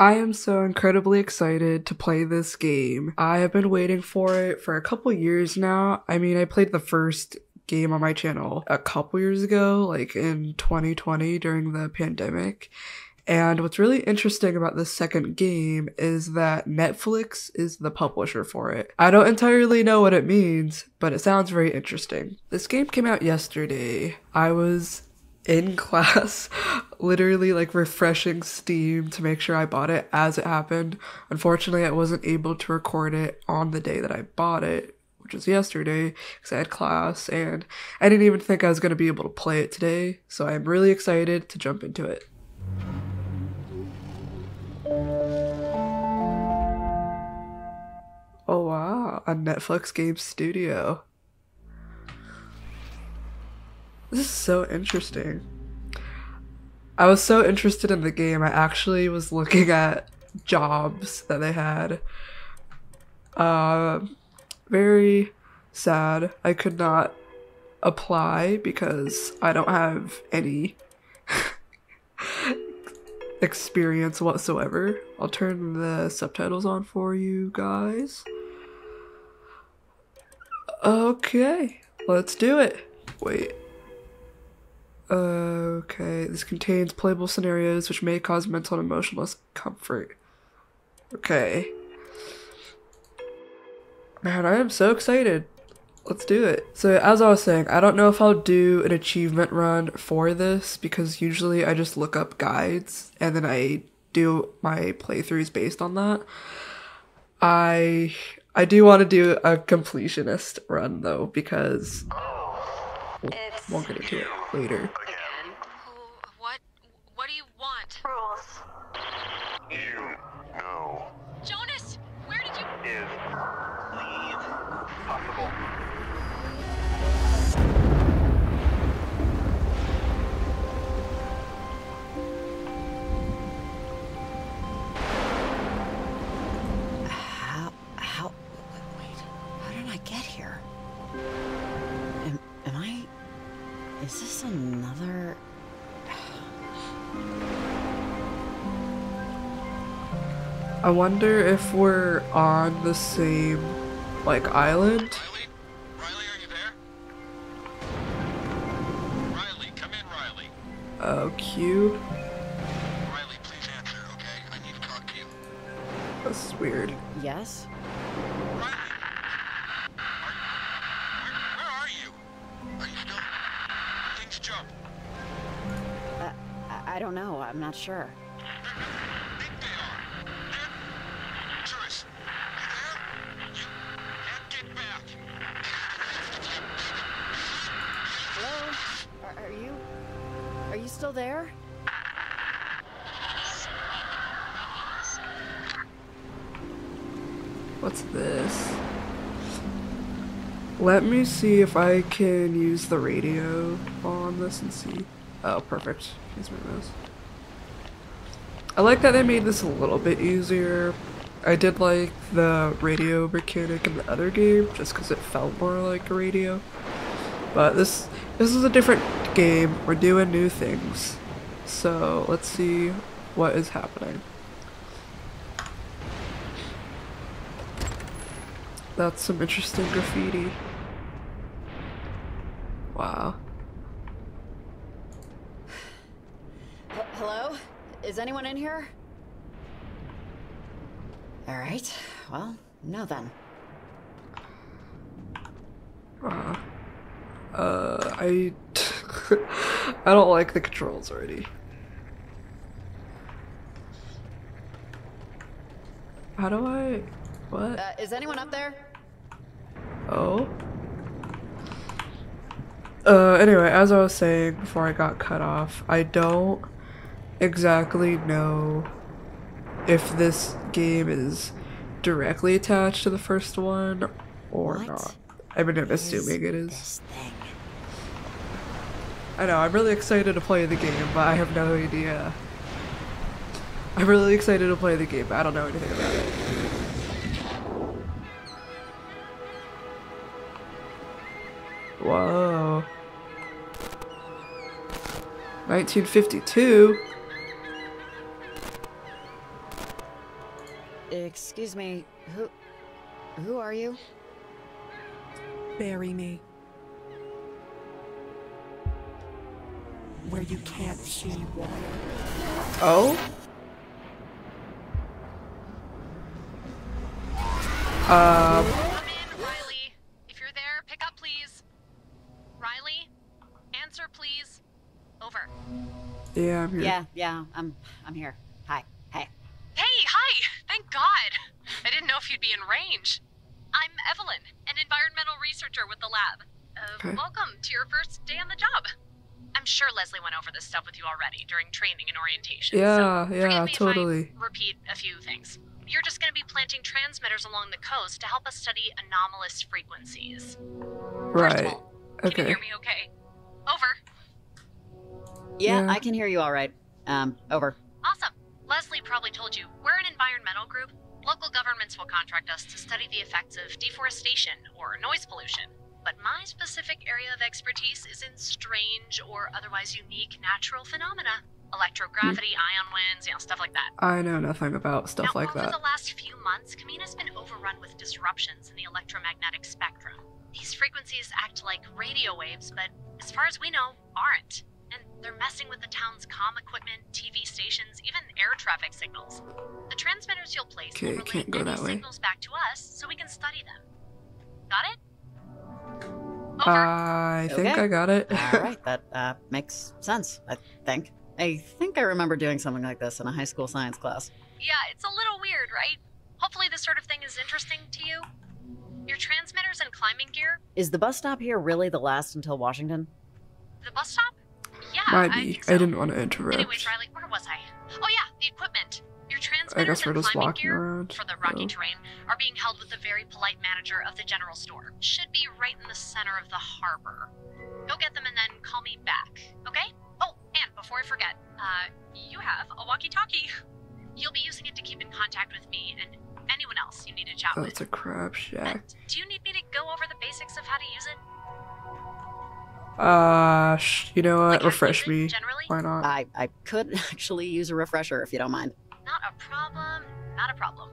I am so incredibly excited to play this game. I have been waiting for it for a couple years now. I mean, I played the first game on my channel a couple years ago, like in 2020 during the pandemic. And what's really interesting about this second game is that Netflix is the publisher for it. I don't entirely know what it means, but it sounds very interesting. This game came out yesterday. I was in class, literally like refreshing Steam to make sure I bought it as it happened. Unfortunately, I wasn't able to record it on the day that I bought it, which was yesterday, because I had class, and I didn't even think I was going to be able to play it today. So I'm really excited to jump into it. Oh wow, a Netflix game studio. This is so interesting. I was so interested in the game, I actually was looking at jobs that they had. Uh, very sad. I could not apply because I don't have any experience whatsoever. I'll turn the subtitles on for you guys. Okay, let's do it. Wait. Uh, okay, this contains playable scenarios which may cause mental and emotional discomfort. Okay. Man, I am so excited. Let's do it. So as I was saying, I don't know if I'll do an achievement run for this because usually I just look up guides and then I do my playthroughs based on that. I I do want to do a completionist run though because It's we'll get into it later. I wonder if we're on the same like island. Riley? Riley, are you there? Riley, come in, Riley. Oh, Q. Riley, please answer, okay? I need to talk to you. That's weird. yes? Where, where are you? Are you still... Things jump. Uh, I, I don't know, I'm not sure. think they are. Then, Joyce, you there? You can't get back. Hello? Are, are you, are you still there? What's this? Let me see if I can use the radio on this and see. Oh, perfect. Use my mouse. I like that they made this a little bit easier. I did like the radio mechanic in the other game, just because it felt more like a radio. But this this is a different game. We're doing new things. So let's see what is happening. That's some interesting graffiti. Wow. H- hello? Is anyone in here? All right, well, no then. Uh, I I don't like the controls already. How do I what? Uh, is anyone up there? Oh. Uh, anyway, as I was saying before I got cut off, I don't exactly know if this game is directly attached to the first one or What not. I mean, I'm assuming it is. This thing. I know, I'm really excited to play the game, but I have no idea. I'm really excited to play the game, but I don't know anything about it. Whoa. 1952? excuse me, who who are you? Bury me. Where you can't see water. Oh? Um, Come in, Riley. If you're there, pick up, please. Riley, answer, please. Over. yeah, I'm here. Yeah, yeah, I'm I'm here. Hi. Hey. Hey, hi! Thank God! I didn't know if you'd be in range. I'm Evelyn, an environmental researcher with the lab. Uh, Okay. Welcome to your first day on the job. I'm sure Leslie went over this stuff with you already during training and orientation. Yeah, so yeah, me totally. If I repeat a few things. You're just going to be planting transmitters along the coast to help us study anomalous frequencies. First of Right. all, can you Okay. hear me okay? Over. Yeah, Yeah. I can hear you all right. Um, over. Awesome. Leslie probably told you we're an environmental group. Local governments will contract us to study the effects of deforestation or noise pollution. But my specific area of expertise is in strange or otherwise unique natural phenomena. Electrogravity, hmm. ion winds, you know, stuff like that. I know nothing about stuff now, like over that. the last few months, Camena's been overrun with disruptions in the electromagnetic spectrum. These frequencies act like radio waves, but as far as we know, aren't. And they're messing with the town's comm equipment, TV stations, even air traffic signals. The transmitters you'll place Okay, will relay can't go any signals back to us so we can study them. Got it? Over. I think I got it. All right, that uh, makes sense. I think. I think I remember doing something like this in a high school science class. Yeah, it's a little weird, right? Hopefully, this sort of thing is interesting to you. Your transmitters and climbing gear, Is the bus stop here really the last until Washington? the bus stop? Yeah, Might I be. think I so. didn't want to interrupt. Anyways, Riley, where was I? Oh yeah, the equipment. Your transmitters I guess we're and just climbing walking gear around. for the rocky Oh. terrain are being held with the very polite manager of the general store. Should be right in the center of the harbor. Go get them and then call me back, okay? Oh, and before I forget, uh, you have a walkie-talkie. You'll be using it to keep in contact with me and anyone else you need to chat Oh, with. it's a crab Uh, shack. do you need me to go over the basics of how to use it? Uh, sh- you know what? how to Refresh me. Generally? Why not? I I could actually use a refresher if you don't mind. Not a problem. Not a problem.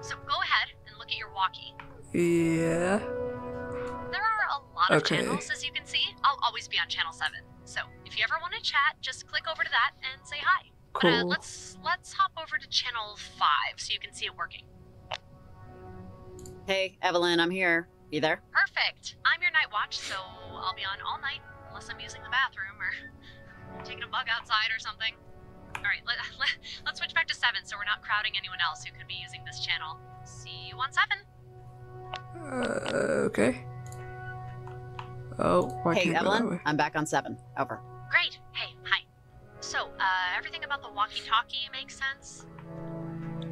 So go ahead and look at your walkie. Yeah. There are a lot of Okay. channels, as you can see. I'll always be on channel seven. So if you ever want to chat, just click over to that and say hi. But uh, Cool. let's let's hop over to channel five so you can see it working. Hey, Evelyn, I'm here. You there? Perfect. I'm your night watch, so I'll be on all night unless I'm using the bathroom or taking a bug outside or something. All right, let, let, let's switch back to seven so we're not crowding anyone else who could be using this channel. See you on seven. Uh, okay. Oh, why hey, can't I go that Evelyn, way? I'm back on seven. Over. Great. Hey, hi. So, uh, everything about the walkie-talkie makes sense?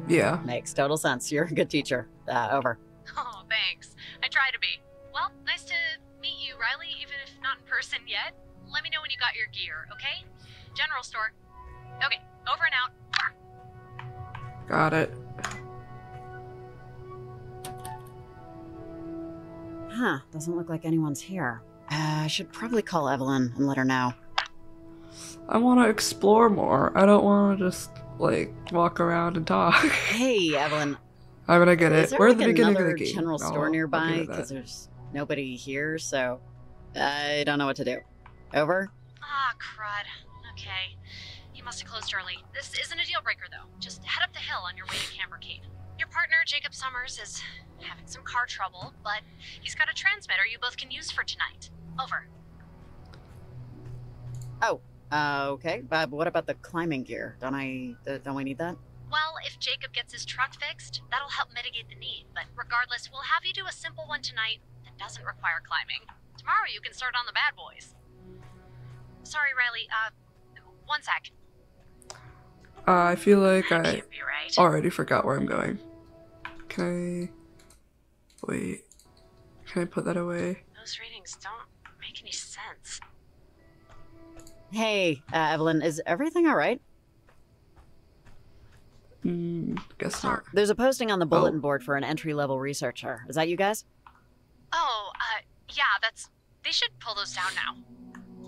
Yeah. Makes total sense. You're a good teacher. Uh, over. Oh, thanks. I try to be. Well, nice to meet you, Riley, even if not in person yet. Let me know when you got your gear, okay? General store. Okay, over and out. Got it. Huh, doesn't look like anyone's here. Uh, I should probably call Evelyn and let her know. I want to explore more. I don't want to just like walk around and talk. Hey, Evelyn, I'm gonna get is it. there We're like at the beginning of another the game. general store I'll nearby? Because there's nobody here, so I don't know what to do. Over. Ah, crud. Okay. Must have closed early. This isn't a deal breaker, though. Just head up the hill on your way to Camber Cape. Your partner, Jacob Summers, is having some car trouble, but he's got a transmitter you both can use for tonight. Over. Uh, okay, but what about the climbing gear? Don't I? Uh, don't we need that? Well, if Jacob gets his truck fixed, that'll help mitigate the need. But regardless, we'll have you do a simple one tonight that doesn't require climbing. Tomorrow you can start on the bad boys. Sorry, Riley. Uh, one sec. Uh, I feel like That I right. already forgot where I'm going. Can I wait? Can I put that away? Those readings don't make any sense. Hey, uh, Evelyn, is everything all right? Hmm. Guess not. There's a posting on the bulletin Oh. board for an entry-level researcher. Is that you guys? Oh, uh, yeah, that's. They should pull those down now.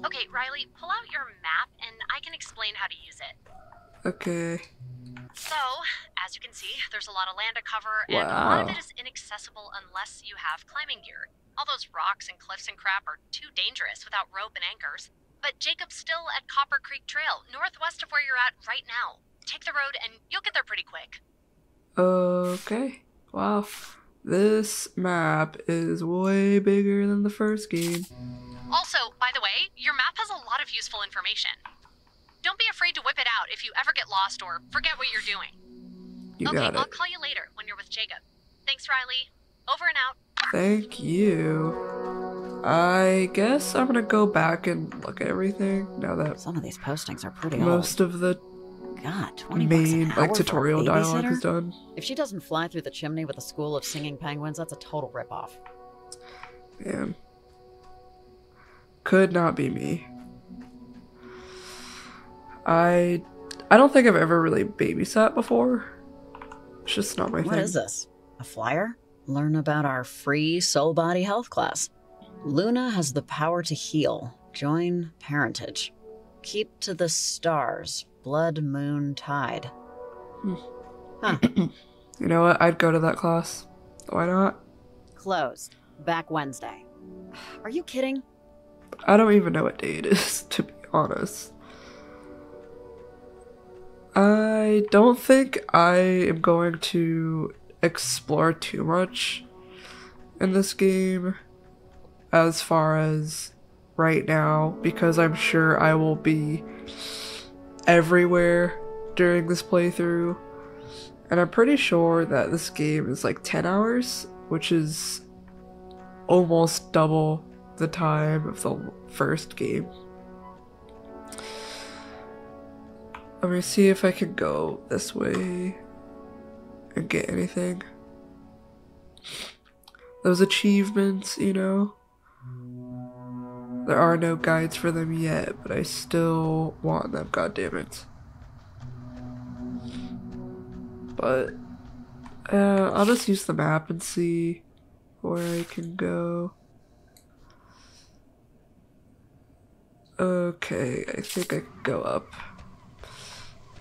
Okay, Riley, pull out your map and I can explain how to use it. Okay. So, as you can see, there's a lot of land to cover, and a lot of it is inaccessible unless you have climbing gear. All those rocks and cliffs and crap are too dangerous without rope and anchors. But Jacob's still at Copper Creek Trail, northwest of where you're at right now. Take the road, and you'll get there pretty quick. Okay. Wow. This map is way bigger than the first game. Also, by the way, your map has a lot of useful information. Don't be afraid to whip it out if you ever get lost or forget what you're doing. You okay, got I'll call you later when you're with Jacob. Thanks, Riley. Over and out. Thank you. I guess I'm gonna go back and look at everything now that Some of these postings are pretty old. most of the God, 20 bucks an main like tutorial dialogue is done. If she doesn't fly through the chimney with a school of singing penguins, that's a total ripoff. Man. Could not be me. I I don't think I've ever really babysat before. It's just not my What thing. What is this? A flyer? Learn about our free soul body health class. Luna has the power to heal. Join parentage. Keep to the stars. Blood, moon, tide. Hmm. Huh. You know what? I'd go to that class. Why not? Closed. Back Wednesday. Are you kidding? I don't even know what day it is, to be honest. I don't think I am going to explore too much in this game as far as right now because I'm sure I will be everywhere during this playthrough. And I'm pretty sure that this game is like 10 hours, which is almost double the time of the first game. Let me see if I can go this way and get anything. Those achievements, you know. There are no guides for them yet, but I still want them, goddammit. But uh, I'll just use the map and see where I can go. Okay, I think I can go up.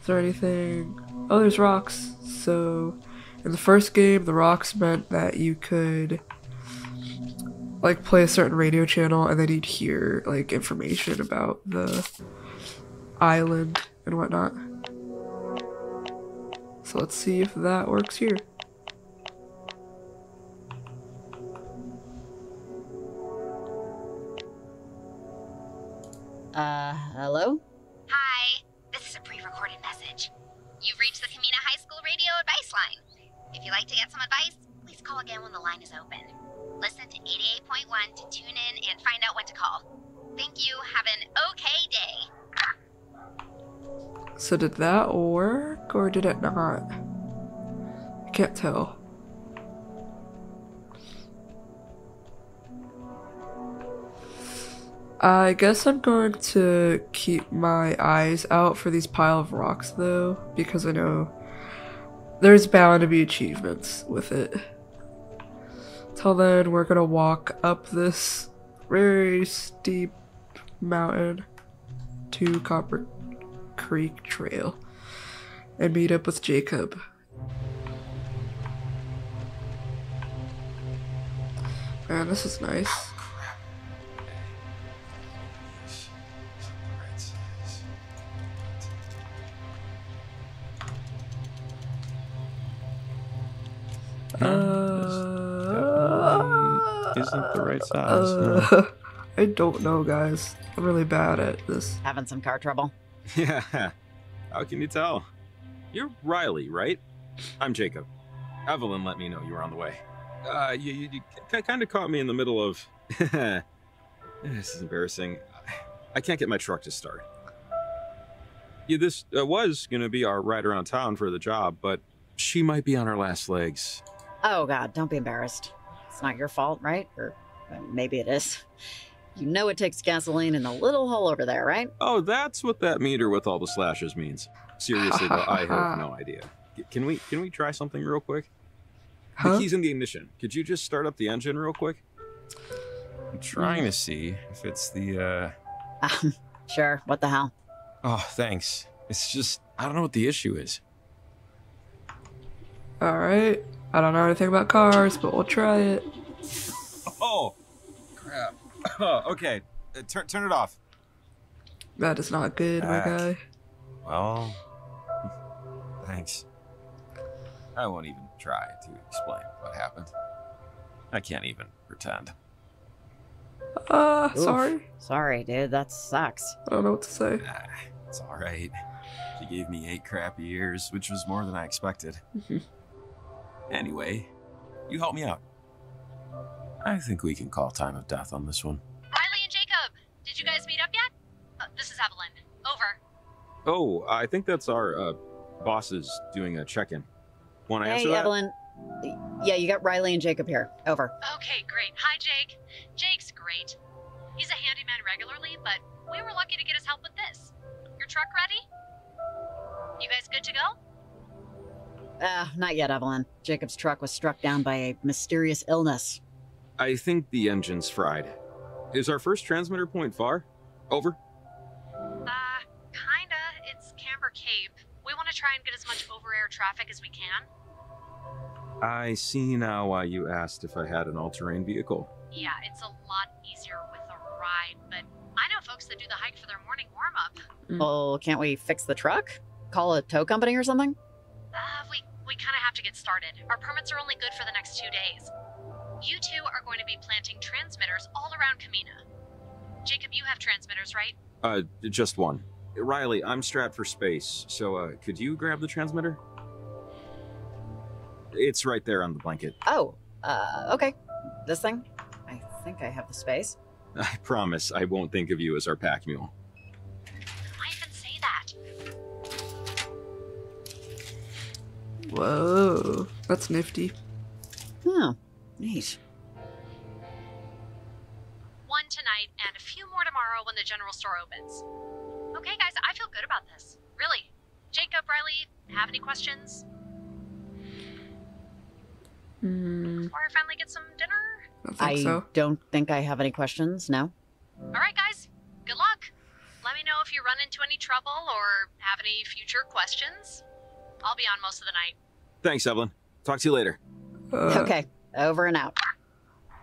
Is there anything? Oh, there's rocks. So, in the first game, the rocks meant that you could like play a certain radio channel and then you'd hear like information about the island and whatnot. So let's see if that works here. Uh, hello? You'd like to get some advice, please call again when the line is open. Listen to 88.1 to tune in and find out when to call. Thank you. Have an okay day. So did that work or did it not? I can't tell. I guess I'm going to keep my eyes out for these pile of rocks though, because I know there's bound to be achievements with it. Till then, we're gonna walk up this very steep mountain to Copper Creek Trail and meet up with Jacob. Man, this is nice. Uh, isn't the right size. uh, I don't know, guys. I'm really bad at this. Having some car trouble? Yeah. How can you tell? You're Riley, right? I'm Jacob. Evelyn let me know you were on the way. Uh, you, you, you kind of caught me in the middle of. this is embarrassing. I can't get my truck to start. Yeah, this uh, was going to be our ride around town for the job, but she might be on her last legs. Oh, God, don't be embarrassed. It's not your fault, right? Or uh, maybe it is. You know it takes gasoline in the little hole over there, right? Oh, that's what that meter with all the slashes means. Seriously, though, I have no idea. Can we can we try something real quick? Huh? The key's in the ignition. Could you just start up the engine real quick? I'm trying to see if it's the, uh. Um, sure, what the hell? Oh, thanks. It's just, I don't know what the issue is. Alright. I don't know anything about cars, but we'll try it. Oh, crap. okay, uh, turn turn it off. That is not good, my Ah. guy. Well, thanks. I won't even try to explain what happened. I can't even pretend. Uh, Oof. sorry. Sorry, dude. That sucks. I don't know what to say. Ah, it's all right. She gave me eight crappy years, which was more than I expected. anyway, you help me out. I think we can call time of death on this one. Riley and Jacob, did you guys meet up yet? Uh, this is Evelyn. Over. Oh, I think that's our uh, bosses doing a check-in. Want to answer Hey, that? Evelyn. Yeah, you got Riley and Jacob here. Over. Okay, great. Hi, Jake. Jake's great. He's a handyman regularly, but we were lucky to get his help with this. Your truck ready? You guys good to go? Ah, not yet, Evelyn. Jacob's truck was struck down by a mysterious illness. I think the engine's fried. Is our first transmitter point far? Over. Uh, kinda. It's Camber Cape. We want to try and get as much over air traffic as we can. I see now why you asked if I had an all-terrain vehicle. Yeah, it's a lot easier with a ride, but I know folks that do the hike for their morning warm up. Well, can't we fix the truck? Call a tow company or something? Uh, we, we kind of have to get started. Our permits are only good for the next two days. You two are going to be planting transmitters all around Camena. Jacob, you have transmitters, right? Uh, just one. Riley, I'm strapped for space, so uh, could you grab the transmitter? It's right there on the blanket. Oh, uh, okay. This thing? I think I have the space. I promise I won't think of you as our pack mule. Whoa. That's nifty. Oh, neat. One tonight and a few more tomorrow when the general store opens. Okay, guys, I feel good about this. Really. Jacob, Riley, have any questions? Hmm. Before I finally get some dinner? I think I so. don't think I have any questions. No. All right, guys. Good luck. Let me know if you run into any trouble or have any future questions. I'll be on most of the night. Thanks, Evelyn. Talk to you later. Uh, okay, over and out.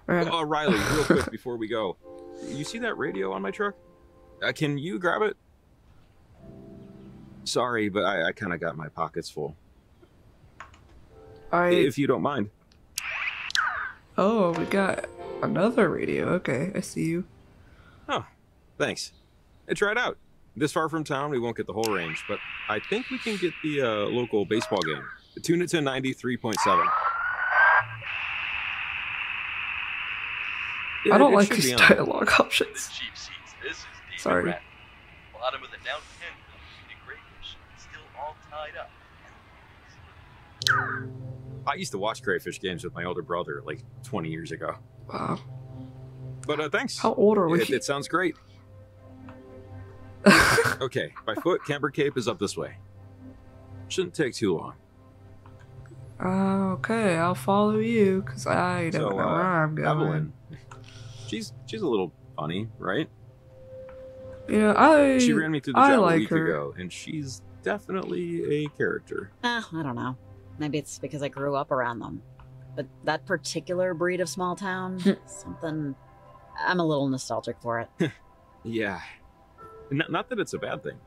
alright. Oh, Riley, real quick before we go. You see that radio on my truck? Uh, can you grab it? Sorry, but I, I kind of got my pockets full. I. If you don't mind. Oh, we got another radio. Okay, I see you. Oh, thanks. Hey, try it out. This far from town, we won't get the whole range, but I think we can get the uh, local baseball game. Tune it to 93.7. Yeah, I don't it like should these be on. dialogue options. cheap seats. This is Sorry. Rat. Bottom of the down pen, the crayfish, still all tied up. I used to watch crayfish games with my older brother like 20 years ago. Wow. But uh, thanks. How old are we? It, it sounds great. Okay, by foot, Camber Cape is up this way. Shouldn't take too long. Uh, okay, I'll follow you because I don't so, know uh, where I'm going. Evelyn, she's she's a little funny, right? Yeah, I. She ran me through the I job a week her. ago, and she's definitely a character. Ah, I don't know. Maybe it's because I grew up around them. But that particular breed of small town, something. I'm a little nostalgic for it. Yeah. Not, not that it's a bad thing.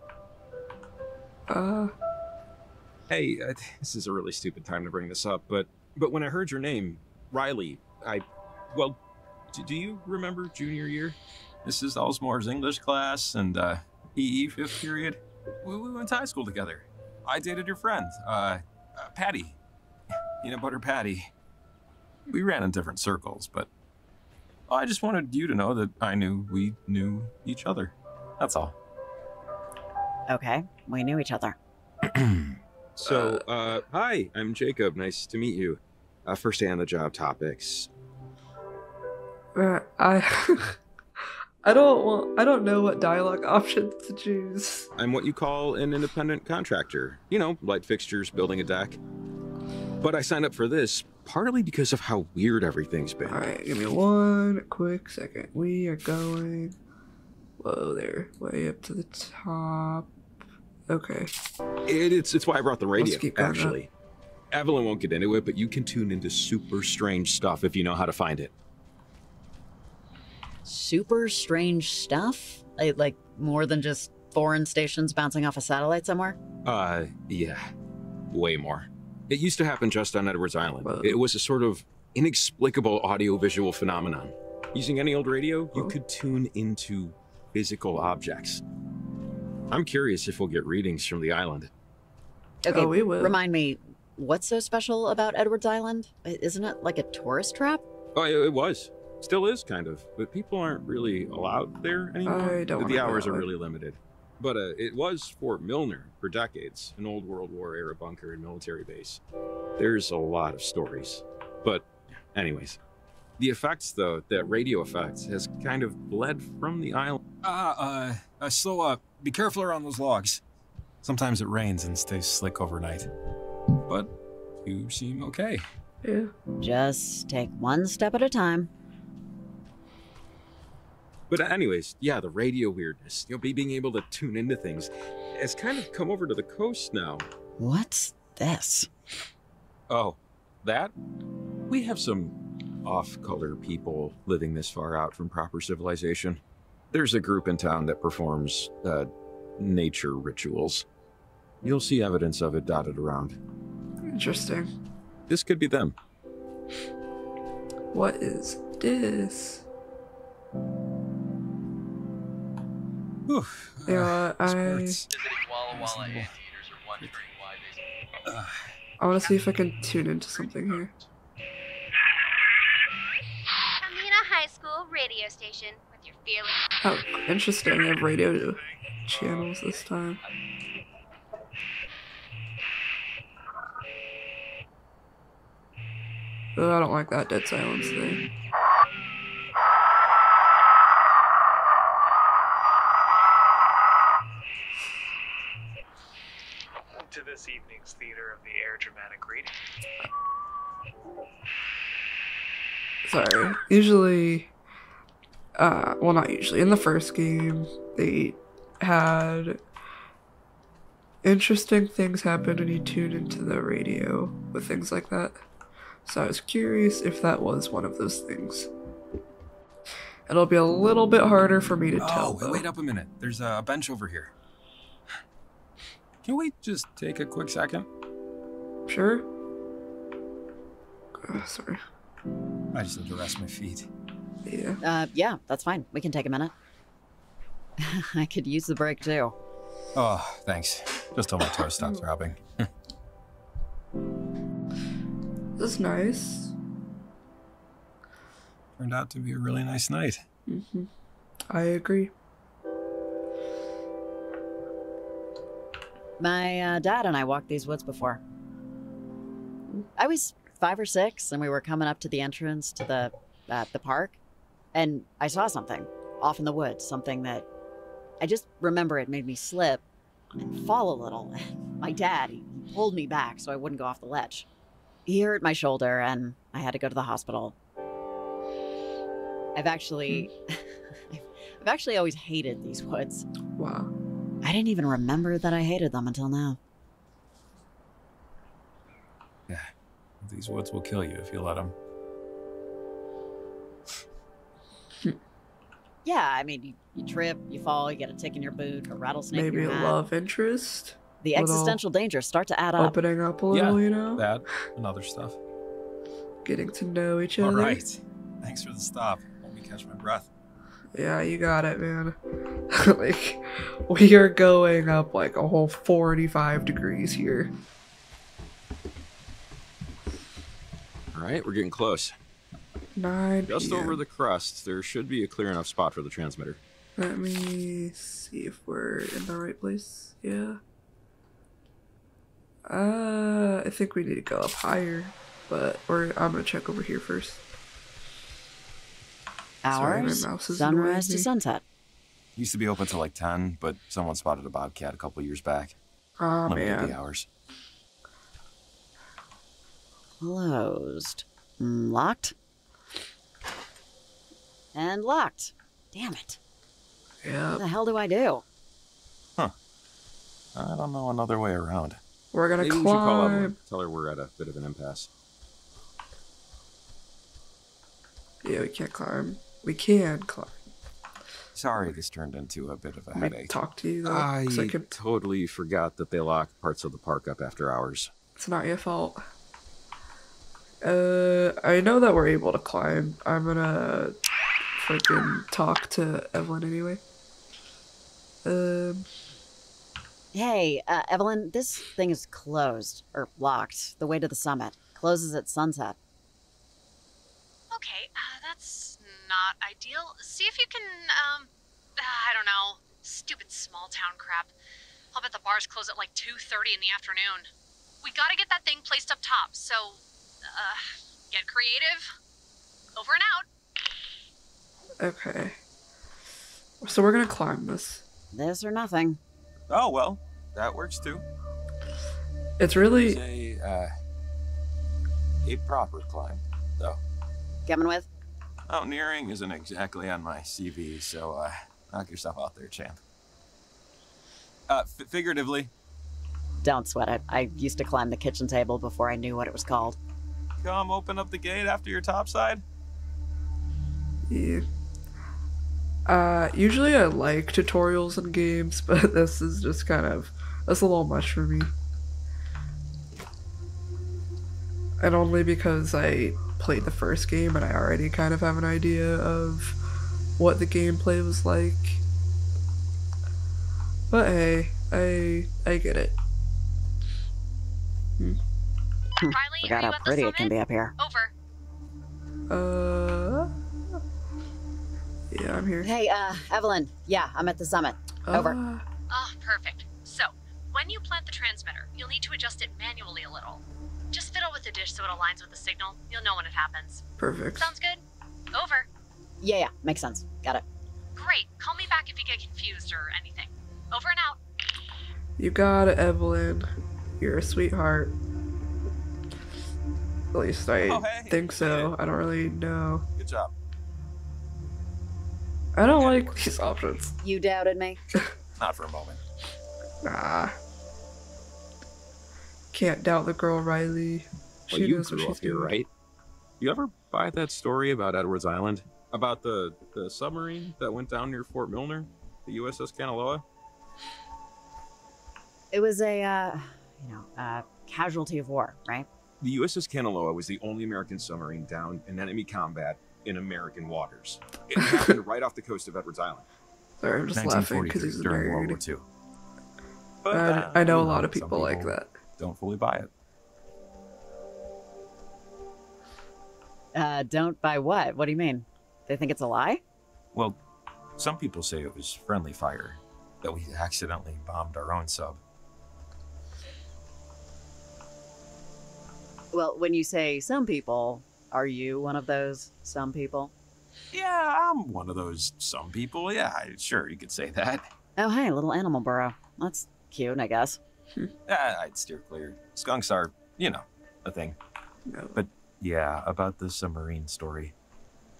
Uh, Hey, uh, this is a really stupid time to bring this up, but but when I heard your name, Riley, I, well, do, do you remember junior year? This is Osmore's English class and uh, EE fifth period. We, we went to high school together. I dated your friend, uh, uh, Patty, peanut butter Patty. We ran in different circles, but I just wanted you to know that I knew we knew each other. That's all. Okay, we knew each other. So, uh, hi, I'm Jacob. Nice to meet you. Uh, first day on the job topics. uh, I. I don't want. I don't know what dialogue options to choose. I'm what you call an independent contractor. You know, light fixtures, building a deck. But I signed up for this partly because of how weird everything's been. All right, give me one quick second. We are going. Whoa, there, way up to the top. Okay. It, it's it's why I brought the radio. keep going up. Actually, Evelyn won't get into it, but you can tune into super strange stuff if you know how to find it. Super strange stuff? Like, like more than just foreign stations bouncing off a satellite somewhere? Uh, yeah. Way more. It used to happen just on Edwards Island. Whoa. It was a sort of inexplicable audiovisual phenomenon. Using any old radio, you Whoa. could tune into physical objects. I'm curious if we'll get readings from the island. Okay, Oh, we will. remind me, what's so special about Edwards Island? Isn't it like a tourist trap? Oh, it, it was. Still is, kind of. But people aren't really allowed there anymore. I don't wanna the hours are really limited. But uh, it was Fort Milner for decades, an old World War era bunker and military base. There's a lot of stories. But, anyways, the effects, though, that radio effects, has kind of bled from the island. Ah, uh, uh, so, uh, be careful around those logs. Sometimes it rains and stays slick overnight. But you seem okay. Yeah. Just take one step at a time. But, anyways, yeah, the radio weirdness, you know, be- being able to tune into things, has kind of come over to the coast now. What's this? Oh, that? We have some off color people living this far out from proper civilization. There's a group in town that performs uh, nature rituals. You'll see evidence of it dotted around. Interesting. This could be them. What is this? Whew. Yeah, I Walla Walla are wondering why they. Uh, I want to see if I can tune into something here. High School radio station with your fearless. Oh, interesting. They have radio channels this time. Oh, I don't like that dead silence thing. to this evening's theater of the air dramatic reading. Sorry. Usually, uh, well, not usually. In the first game, they had interesting things happen when you tune into the radio with things like that. So I was curious if that was one of those things. It'll be a little bit harder for me to tell. oh, wait, though. wait up a minute. There's a bench over here. Can we just take a quick second? Sure. Uh, sorry. I just need to rest my feet. Yeah. Uh, yeah, that's fine. We can take a minute. I could use the break too. Oh, thanks. Just till my toe stops throbbing. This is nice. Turned out to be a really nice night. Mm -hmm. I agree. My uh, dad and I walked these woods before. I was five or six, and we were coming up to the entrance to the uh, the park, and I saw something off in the woods. Something that I just remember it made me slip and fall a little. My dad he pulled me back so I wouldn't go off the ledge. He hurt my shoulder, and I had to go to the hospital. I've actually, I've actually always hated these woods. Wow. I didn't even remember that I hated them until now. These woods will kill you if you let them. Yeah, I mean, you, you trip, you fall, you get a tick in your boot, a rattlesnake Maybe in a hat. love interest the existential dangers start to add up. opening up a little, yeah, you know? That and other stuff. Getting to know each All other. right. Thanks for the stop. Let me catch my breath. Yeah, you got it, man. like, we are going up like a whole 45 degrees here. Right, we're getting close. 9 Just PM. over the crust, there should be a clear enough spot for the transmitter. Let me see if we're in the right place. Yeah. Uh, I think we need to go up higher, but or I'm gonna check over here first. Sorry, Hours, mouse sunrise to sunset. Used to be open till like 10, but someone spotted a bobcat a couple years back. Oh Limited man. the hours. Closed. Mm, Locked. And locked. Damn it. Yeah. What the hell do I do? Huh. I don't know another way around. We're gonna Maybe we should call climb. Evelyn. Tell her we're at a bit of an impasse. Yeah, we can't climb. We can climb. Sorry, this turned into a bit of a Let me headache. talk to you though. I 'cause I can- totally forgot that they lock parts of the park up after hours. It's not your fault. Uh, I know that we're able to climb. I'm gonna freaking talk to Evelyn anyway. Um, Hey, uh, Evelyn, this thing is closed or locked. The way to the summit closes at sunset. Okay, uh, that's not ideal. See if you can, um, uh, I don't know, stupid small town crap. I'll bet the bars close at like 2.30 in the afternoon. We gotta get that thing placed up top, so, uh, get creative. Over and out. okay. So we're gonna climb this. This or nothing. Oh well, that works too. It's really It's a uh, a proper climb, though. Coming with? Mountaineering isn't exactly on my CV, so uh, knock yourself out there, champ. Uh, f- figuratively, Don't sweat it. I used to climb the kitchen table before I knew what it was called. Come open up the gate after your topside. Yeah. Uh, usually I like tutorials in games, but this is just kind of that's a little much for me. And only because I played the first game and I already kind of have an idea of what the gameplay was like. But hey, I I get it. Riley, Forgot how pretty it can be up here. Over. Uh Yeah, I'm here. Hey, uh, Evelyn. Yeah, I'm at the summit. Over. Uh, Oh, perfect. So, when you plant the transmitter, you'll need to adjust it manually a little. Just fiddle with the dish so it aligns with the signal. You'll know when it happens. perfect. Sounds good? Over. Yeah, yeah, makes sense. Got it. Great. Call me back if you get confused or anything. Over and out. You got it, Evelyn. You're a sweetheart. At least I Oh, hey, think so. I don't really know. Good job. I don't like these options. You doubted me? Not for a moment. Nah. Can't doubt the girl Riley. Well, She you knows what grew she's up here, doing. right? You ever buy that story about Edwards Island? About the, the submarine that went down near Fort Milner? The USS Kanaloa? It was a, uh, you know, uh, casualty of war, right? The USS Kanaloa was the only American submarine down in enemy combat in American waters. It happened right off the coast of Edwards Island. Sorry, I'm just laughing because he's a during World War. II. But, I, uh, I know a lot of some people like that. Don't fully buy it. Uh, don't buy what? What do you mean? They think it's a lie? Well, some people say it was friendly fire, that we accidentally bombed our own sub. Well, when you say some people, are you one of those some people? Yeah, I'm one of those some people. Yeah, sure, you could say that. Oh, hey, little animal burrow. That's cute, I guess. Yeah, I'd steer clear. Skunks are, you know, a thing. No. But yeah, about the submarine story.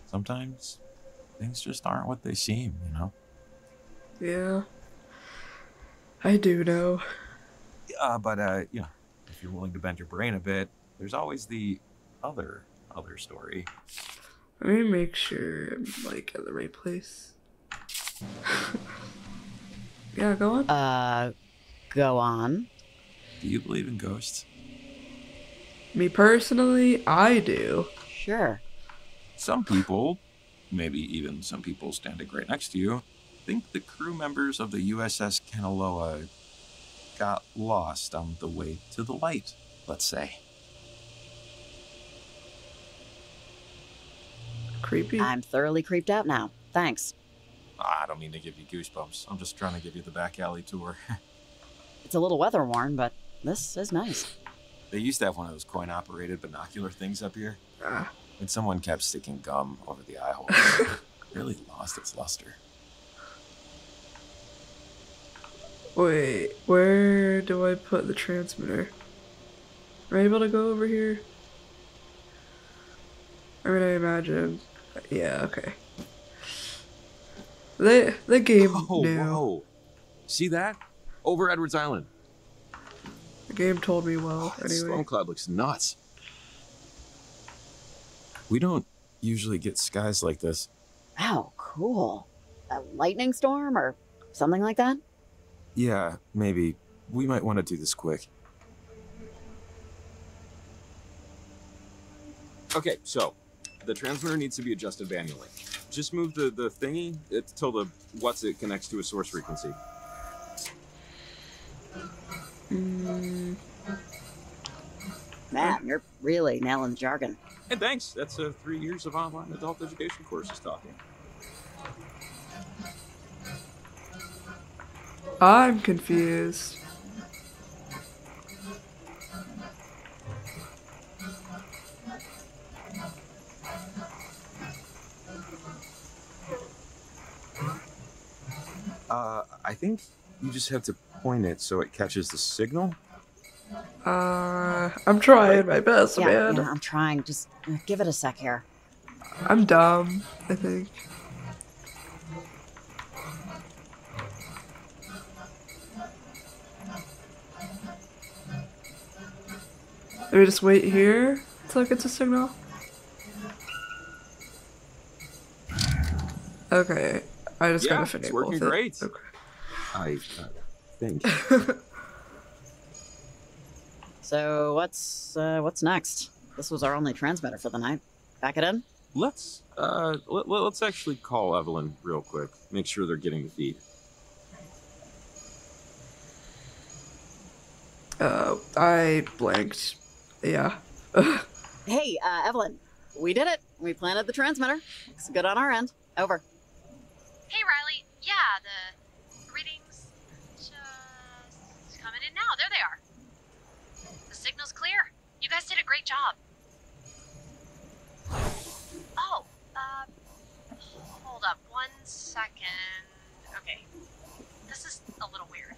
Sometimes things just aren't what they seem, you know? Yeah. I do know. Uh, but, uh, you know, if you're willing to bend your brain a bit, there's always the other, other story. Let me make sure I'm like at the right place. yeah, go on. Uh, go on. Do you believe in ghosts? Me personally, I do. Sure. Some people, maybe even some people standing right next to you, think the crew members of the USS Kanaloa got lost on the way to the light, let's say. Creepy. I'm thoroughly creeped out now. Thanks. I don't mean to give you goosebumps. I'm just trying to give you the back alley tour. It's a little weather worn, but this is nice. they used to have one of those coin operated binocular things up here, Ah, and someone kept sticking gum over the eye hole. really lost its luster. wait, where do I put the transmitter? Am I able to go over here? I mean, I imagine. Yeah, okay. The the game Whoa, knew. whoa. See that? Over Edwards Island. The game told me well. Oh, this Anyway. storm cloud looks nuts. We don't usually get skies like this. Wow, cool. A lightning storm or something like that? Yeah, maybe. We might want to do this quick. Okay, so the transmitter needs to be adjusted manually. Just move the, the thingy until the what's it connects to a source frequency. Mm, Man, you're really nailing the jargon. And thanks. That's uh, three years of online adult education courses talking. I'm confused. Uh, I think you just have to point it so it catches the signal. Uh, I'm trying my best, yeah, man. yeah, I'm trying. Just uh, give it a sec here. I'm dumb, I think. Maybe just wait here till it gets a signal. Okay, I just yeah, gotta it's finish working great. Okay, I uh, think. So what's uh, what's next? This was our only transmitter for the night. Back it in. Let's uh let, let- let's actually call Evelyn real quick. Make sure they're getting the feed. Uh, I blanked. Yeah. Hey, uh, Evelyn, we did it. We planted the transmitter. Looks good on our end. Over. Hey, Riley. Yeah, the readings just coming in now. There they are. The signal's clear. You guys did a great job. Oh, uh, hold up one second. Okay, this is a little weird.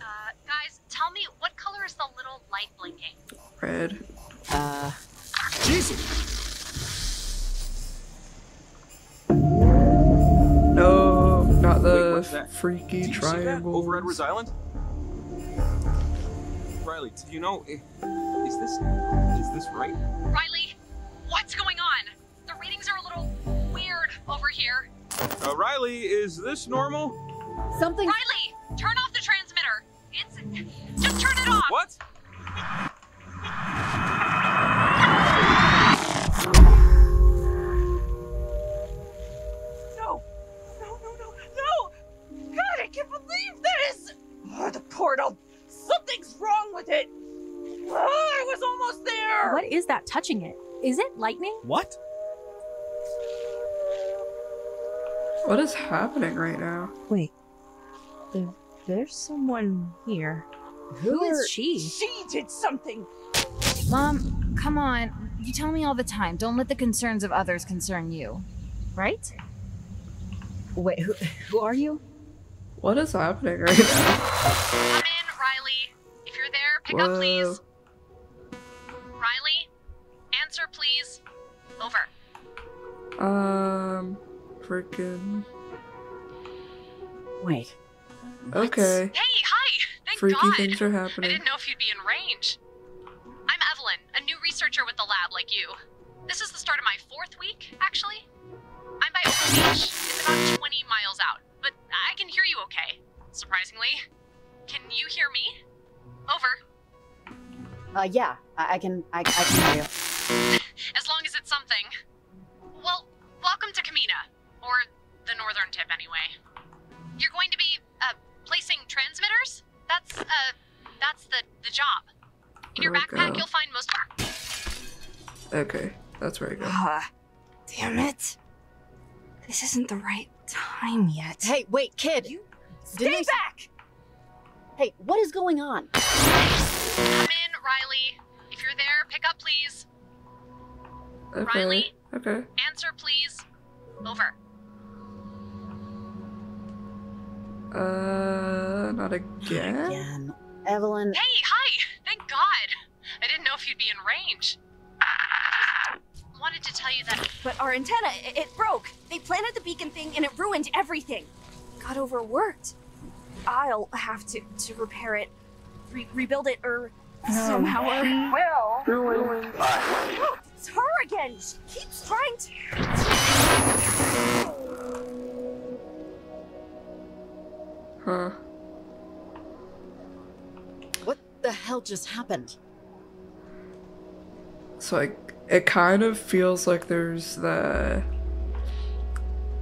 Uh, guys, tell me what color is the little light blinking? Red. Uh, No, not the what's that? freaky Do you see that triangle. over Edwards Island? Riley, do you know? Is this is this right? Riley, what's going on? The readings are a little weird over here. Uh, Riley, is this normal? something. Riley, turn off the transmitter. It's just turn it off. What? Touching it? Is it lightning? What? What is happening right now? Wait. There, there's someone here. Who is she? She did something! Mom, come on. You tell me all the time. Don't let the concerns of others concern you. Right? Wait, who, who are you? What is happening right now? Come in, Riley. If you're there, pick up, please. Um, freaking. Wait. Okay. Hey, hi. Thank Freaky God. things are happening. I didn't know if you'd be in range. I'm Evelyn, a new researcher with the lab like you. This is the start of my fourth week, actually. I'm by Oak Beach. It's about 20 miles out, but I can hear you okay, surprisingly. Can you hear me? Over. Uh, yeah, I, I can. I, I can hear you. As long as it's something. Well, welcome to Camena. Or the northern tip, anyway. You're going to be, uh, placing transmitters? That's, uh, that's the, the job. In your backpack, go. you'll find most. Okay, that's where I go. Ah, damn it. This isn't the right time yet. Hey, wait, kid. You Stay back! Hey, what is going on? Come in, Riley. If you're there, pick up, please. Okay. Riley? Okay. Answer, please. Over. Uh, not again. Again. Evelyn. Hey, hi! Thank God! I didn't know if you'd be in range. Just wanted to tell you that But our antenna, it, it broke. They planted the beacon thing and it ruined everything. Got overworked. I'll have to to repair it, re- rebuild it, or No, somehow or will. ruined Look, it's her again. She keeps trying to. Huh. What the hell just happened? So like it kind of feels like there's the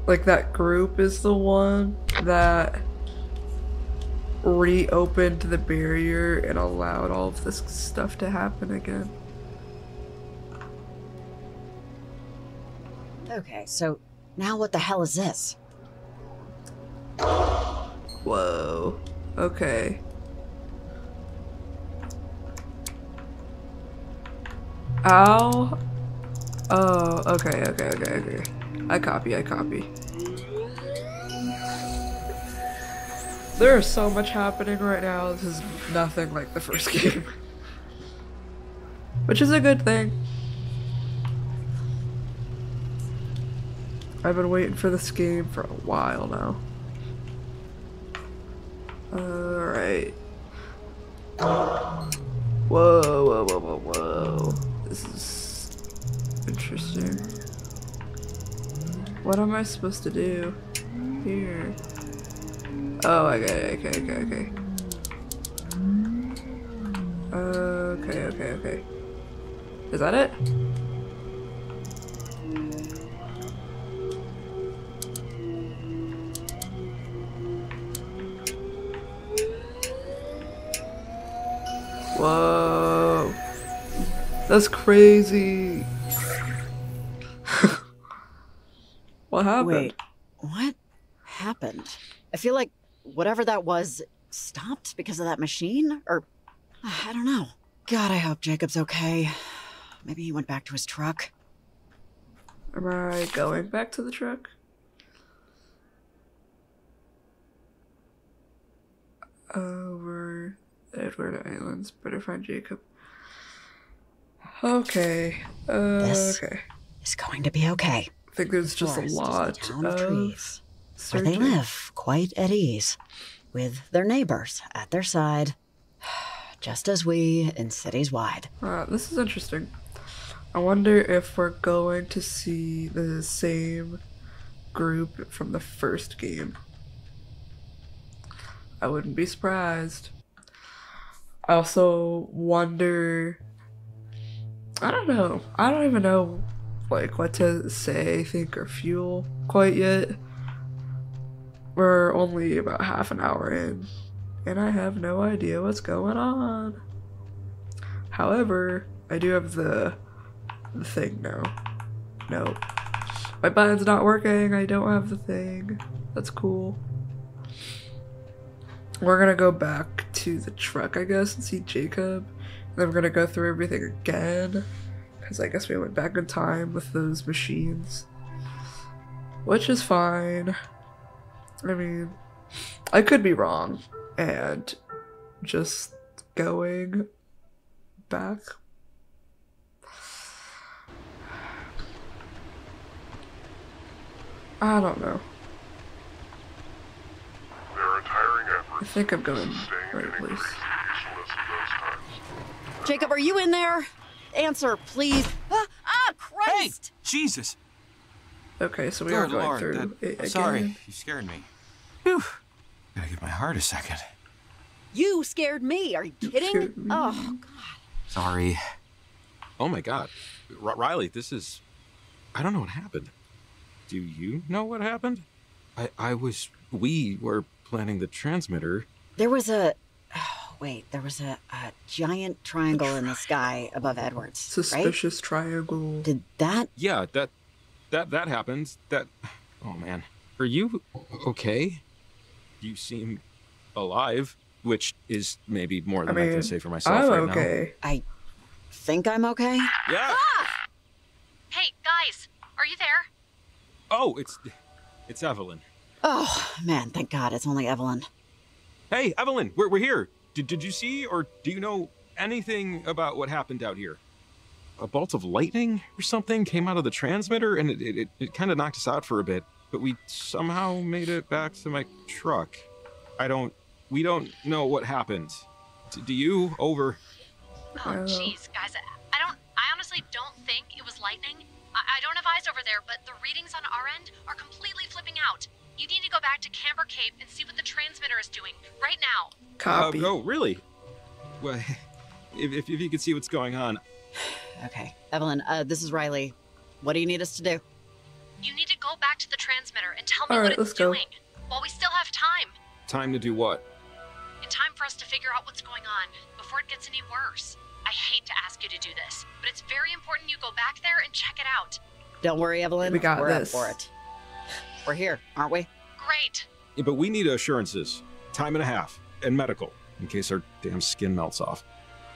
like that group is the one that reopened the barrier and allowed all of this stuff to happen again. Okay, so now what the hell is this? Whoa. Okay. Ow. Oh, okay, okay, okay, okay. I copy, I copy. There is so much happening right now. This is nothing like the first game. Which is a good thing. I've been waiting for this game for a while now. Alright. Whoa, whoa, whoa, whoa, whoa. This is interesting. What am I supposed to do here? Oh, I got okay, okay, okay, okay. Okay, okay, okay. Is that it? Whoa. That's crazy. what happened? Wait, what happened? I feel like whatever that was stopped because of that machine? Or, I don't know. God, I hope Jacob's okay. Maybe he went back to his truck. Am I going back to the truck? Over Edward Islands. Better find Jacob. Okay. Uh, This okay. is going to be okay. I think there's just a is a lot town of of trees, Where they live quite at ease, with their neighbors at their side, just as we in cities wide. Uh, this is interesting. I wonder if we're going to see the same group from the first game. I wouldn't be surprised. I also wonder. I don't know. I don't even know, like, what to say, think, or fuel quite yet. We're only about half an hour in, and I have no idea what's going on. However, I do have the, the thing now. No. My button's not working. I don't have the thing. That's cool. We're gonna go back to the truck, I guess, and see Jacob. And then we're gonna go through everything again. Because I guess we went back in time with those machines. Which is fine. I mean, I could be wrong. And just going back. I don't know. Their entire I efforts think I'm going staying right in a place. useless those times. Jacob, are you in there? Answer, please. Ah, ah Christ! Jesus. Okay, so we are going Lord, through that- it again. Sorry, you scared me. Whew. Gotta give my heart a second. You scared me. Are you kidding? scared me. Oh, Sorry. Oh my god. R- Riley, this is. I don't know what happened. Do you know what happened? I, I was. We were planning the transmitter. there was a. Oh, wait, there was a, a giant triangle in the sky above Edwards. Right? Suspicious triangle. Did that? Yeah, that. That that happened. That. Oh man. Are you okay? You seem alive, which is maybe more than I, mean, can say for myself I'm right okay. I think I'm okay. now. Yeah. Ah! Hey, guys, are you there? Oh, it's. It's Evelyn. Oh, man, thank God it's only Evelyn. Hey, Evelyn, we're, we're here. Did, did you see or do you know anything about what happened out here? A bolt of lightning or something came out of the transmitter and it, it, it, it kind of knocked us out for a bit, but we somehow made it back to my truck. I don't We don't know what happened. D- do you? Over. Oh, oh. jeez, guys, I, I don't. I honestly don't think it was lightning. I, I don't have eyes over there, but the readings on our end are completely flipping out. You need to go back to Camber Cape and see what the transmitter is doing right now. Copy. Uh, oh, really? Well, if, if, if you could see what's going on. Okay, Evelyn, uh, this is Riley. What do you need us to do? You need to go back to the transmitter and tell me All what right, it's let's go. doing while we still have time. Time to do what? In time for us to figure out what's going on before it gets any worse. I hate to ask you to do this, but it's very important you go back there and check it out. Don't worry, Evelyn. We got We're this. up for it. We're here, aren't we? Great. Yeah, but we need assurances. Time and a half. And medical, in case our damn skin melts off.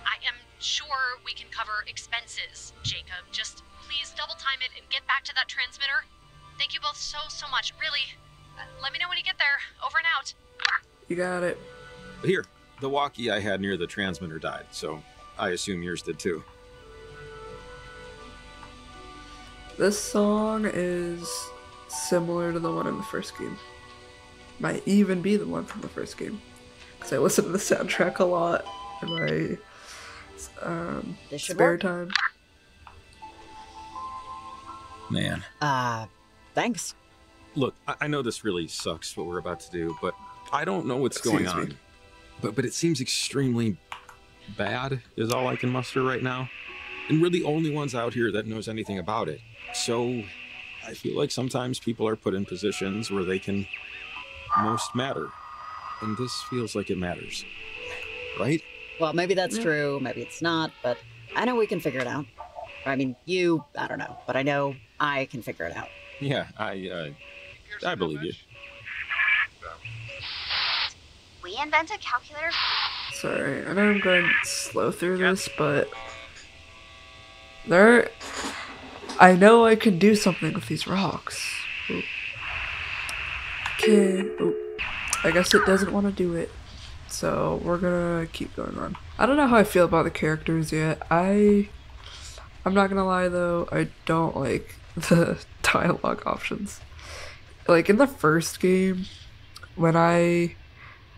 I am sure we can cover expenses, Jacob. Just please double time it and get back to that transmitter. Thank you both so, so much. Really. Uh, let me know when you get there. Over and out. You got it. Here, the walkie I had near the transmitter died, so I assume yours did too. This song is similar to the one in the first game. Might even be the one from the first game. Because I listen to the soundtrack a lot in my um, This should spare work. time. Man. Uh, thanks. Look, I, I know this really sucks what we're about to do, but I don't know what's going Excuse me. on. But but it seems extremely bad is all I can muster right now. And we're the only ones out here that knows anything about it. So I feel like sometimes people are put in positions where they can most matter. And this feels like it matters. Right? Well, maybe that's Yeah. true, maybe it's not, but I know we can figure it out. I mean, you, I don't know, but I know I can figure it out. Yeah, I uh I believe you. We invented calculator. Sorry, I know I'm going slow through this, but there. I know I can do something with these rocks. Okay. I guess it doesn't want to do it, so we're gonna keep going on. I don't know how I feel about the characters yet. I. I'm not gonna lie though, I don't like the dialogue options. Like in the first game, when I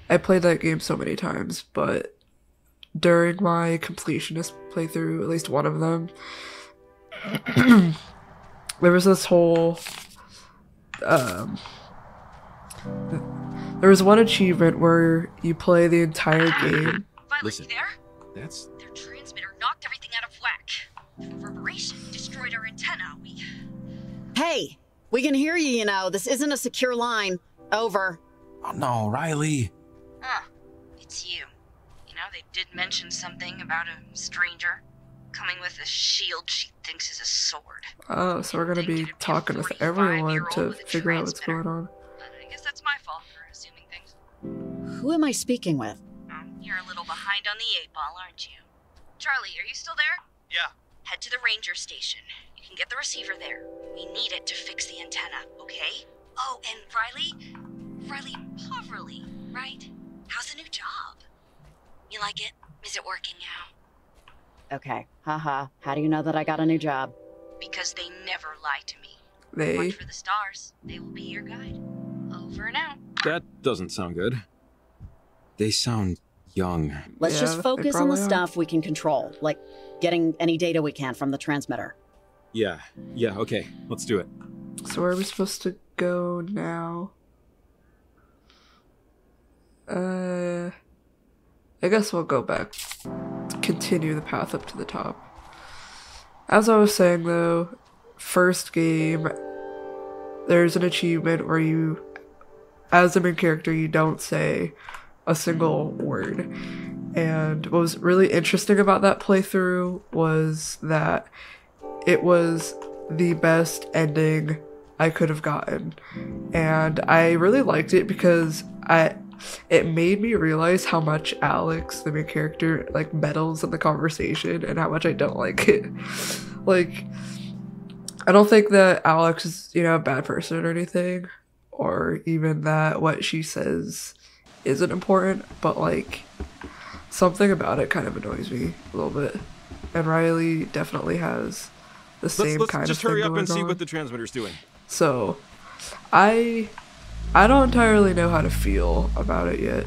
I played that game so many times, but during my completionist playthrough, at least one of them, there was this whole um there was one achievement where you play the entire game. Listen. there? That's Their transmitter knocked everything out of whack. The reverberation destroyed our antenna. We. Hey, we can hear you, you know. This isn't a secure line. Over. Oh no, Riley. Ah, it's you. You know, they did mention something about a stranger coming with a shield she thinks is a sword. Oh, so we're gonna be talking with everyone to figure out what's going on. I guess that's my fault for assuming things. Who am I speaking with? Um, you're a little behind on the eight ball, aren't you? Charlie, are you still there? Yeah. Head to the ranger station. You can get the receiver there. We need it to fix the antenna, okay? Oh, and Riley? Riley Poverly, right? How's the new job? You like it? Is it working now? Okay, haha. How do you know that I got a new job? Because they never lie to me. They Watch for the stars. They will be your guide. Over and out. that doesn't sound good. They sound young. Let's Yeah, just focus on the are. stuff we can control, like getting any data we can from the transmitter. Yeah, yeah, okay, let's do it. So where are we supposed to go now? Uh, I guess we'll go back. Continue the path up to the top. As I was saying though, first game, there's an achievement where you, as the main character, you don't say a single word. And what was really interesting about that playthrough was that it was the best ending I could have gotten. And I really liked it because I it made me realize how much Alex, the main character, like meddles in the conversation and how much I don't like it. like I don't think that Alex is, you know, a bad person or anything, or even that what she says isn't important, but like something about it kind of annoys me a little bit. And Riley definitely has the Let's, same let's kind just of hurry thing up and going see what the transmitter's doing. So, I I don't entirely know how to feel about it yet.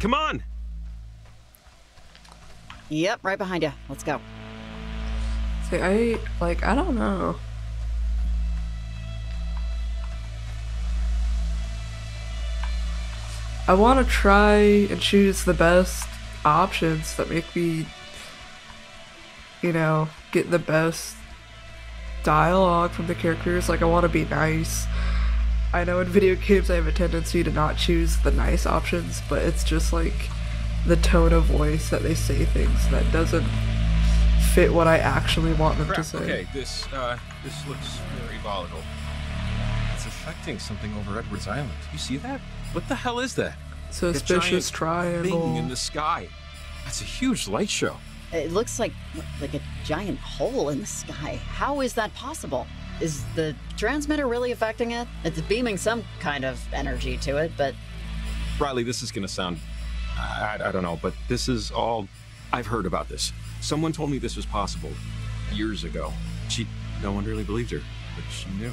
Come on. Yep, right behind you. Let's go. See, I like I don't know. I want to try and choose the best options that make me, you know, get the best dialogue from the characters. Like, I want to be nice. I know in video games I have a tendency to not choose the nice options, but it's just like the tone of voice that they say things that doesn't fit what I actually want them to say. Okay, this uh, this looks very volatile. It's affecting something over Edwards Island. You see that? What the hell is that? Suspicious A giant triangle. thing in the sky. That's a huge light show. It looks like like a giant hole in the sky. How is that possible? Is the transmitter really affecting it? It's beaming some kind of energy to it, but Riley, this is gonna sound, I, I don't know, but this is all I've heard about this. Someone told me this was possible years ago. She, no one really believed her, but she knew.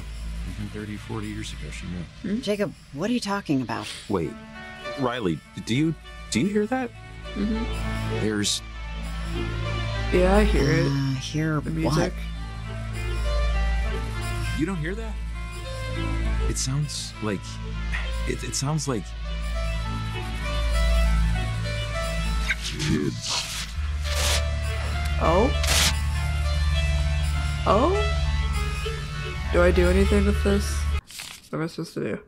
Even 30, 40 years ago, she knew. Jacob, what are you talking about? Wait, Riley, do you do you hear that? Mhm. There's Yeah, I hear it. Uh, hear the music. You don't hear that? It sounds like it, it sounds like kids. Oh? Oh? Do I do anything with this? What am I supposed to do?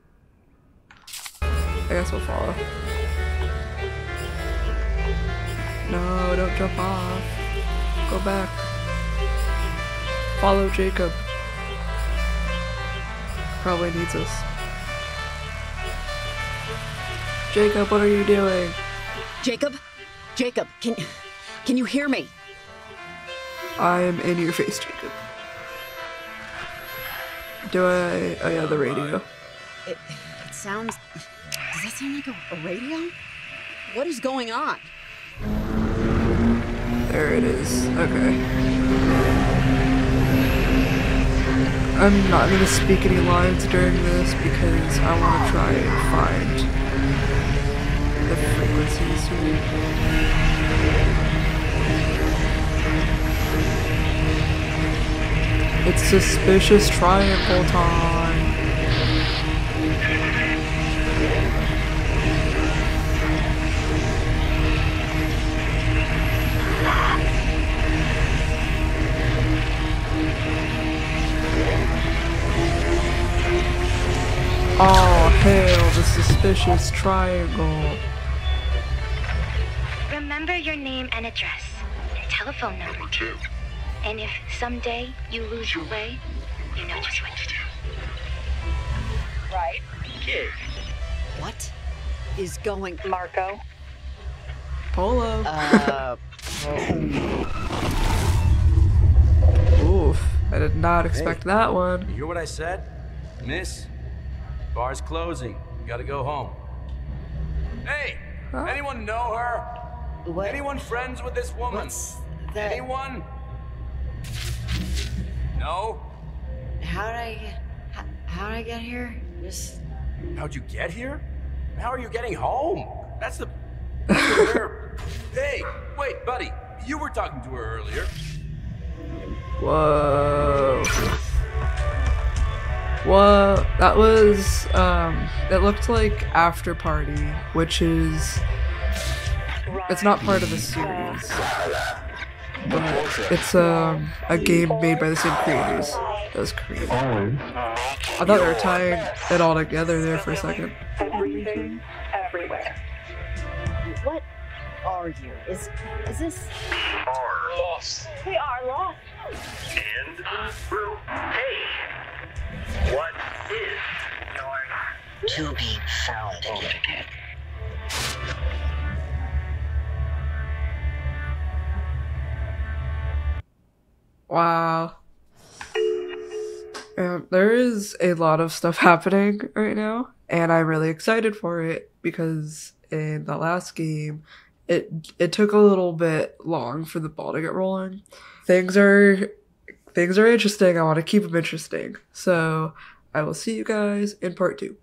I guess we'll follow. No, don't jump off. Go back. Follow Jacob. Probably needs us. Jacob, what are you doing? Jacob? Jacob, can can you hear me? I am in your face, Jacob. Do I? Oh yeah, the radio. It, it sounds. Does that sound like a, a radio? What is going on? There it is. Okay. I'm not gonna speak any lines during this because I want to try and find the frequencies. It's suspicious triangle time. Oh hail the suspicious triangle. Remember your name and address, and telephone number. two. And if someday you lose your way, you know just what to do. Right. Kid. What is going? Marco. Polo. Uh, Oof. I did not expect that one. You hear what I said? Miss, bar's closing. You gotta go home. Hey! Huh? Anyone know her? what? Anyone friends with this woman? What's that? Anyone? No? How did I get? How, how did I get here? Just How'd you get here? How are you getting home? That's the. Where- hey, wait, buddy. You were talking to her earlier. Whoa. Whoa. That was, um, it looked like Afterparty, which is, it's not part of the series. But it's, um, a game made by the same creators. That was created. I thought they were tying it all together there for a second. Everything, everywhere. what are you? Is is this? We Are Lost. We are lost. and through. Hey, what is your To be found again. Wow. Um, there is a lot of stuff happening right now, and I'm really excited for it because in the last game, it it took a little bit long for the ball to get rolling. Things are things are interesting. I want to keep them interesting. So I will see you guys in part two.